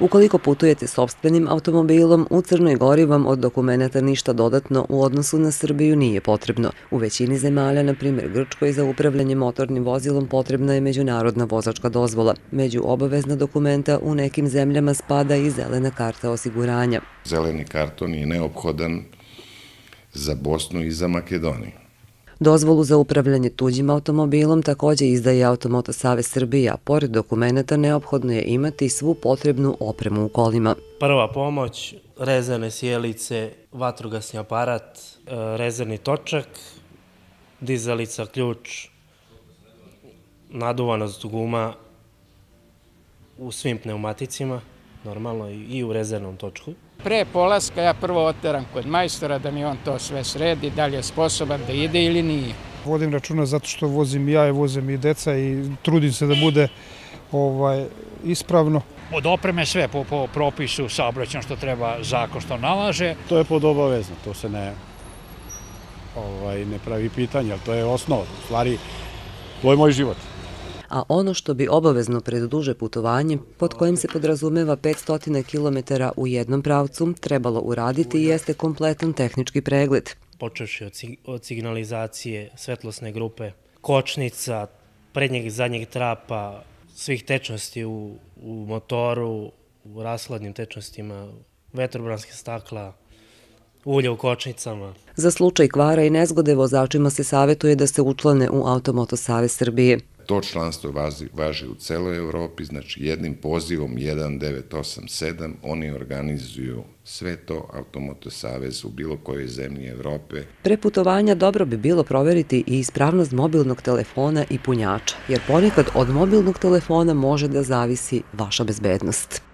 Ukoliko putujete sobstvenim automobilom, u Crnoj Gori vam od dokumenta ništa dodatno u odnosu na Srbiju nije potrebno. U većini zemalja, na primjer Grčkoj, za upravljanje motornim vozilom potrebna je međunarodna vozačka dozvola. Među obavezna dokumenta u nekim zemljama spada i zelena karta osiguranja. Zeleni karton je neophodan za Bosnu i za Makedoniju. Dozvolu za upravljanje tuđim automobilom takođe izdaje Automoto Save Srbija. Pored dokumenta neophodno je imati svu potrebnu opremu u kolima. Prva pomoć, rezervne sjelice, vatrogasni aparat, e, rezervni točak, dizalica, ključ, naduvanost guma u svim pneumaticima, normalno i u rezervnom točku. Pre polaska ja prvo oteram kod majstora da mi on to sve sredi, da li je sposoban da ide ili nije. Vodim računa zato što vozim ja i vozim i deca i trudim se da bude ovaj, ispravno. Od opreme sve po, po propisu saobraćan što treba zakon što nalaže. To je pod obavezno, to se ne, ovaj, ne pravi pitanje, ali to je osnov. U stvari, to je moj život a ono što bi obavezno pred duže putovanje, pod kojim se podrazumeva 500 km u jednom pravcu, trebalo uraditi jeste kompletan tehnički pregled. Počeši od, od signalizacije, svetlosne grupe, kočnica, prednjeg i zadnjeg trapa, svih tečnosti u, u motoru, u rasladnim tečnostima, vetrobranske stakla, ulje u kočnicama. Za slučaj kvara i nezgode vozačima se savjetuje da se učlane u Automoto Save Srbije. To članstvo važi, važi u celoj Evropi, znači jednim pozivom 1987 oni organizuju sve to Automoto Savez u bilo kojoj zemlji Evrope. Pre putovanja dobro bi bilo proveriti i ispravnost mobilnog telefona i punjača, jer ponekad od mobilnog telefona može da zavisi vaša bezbednost.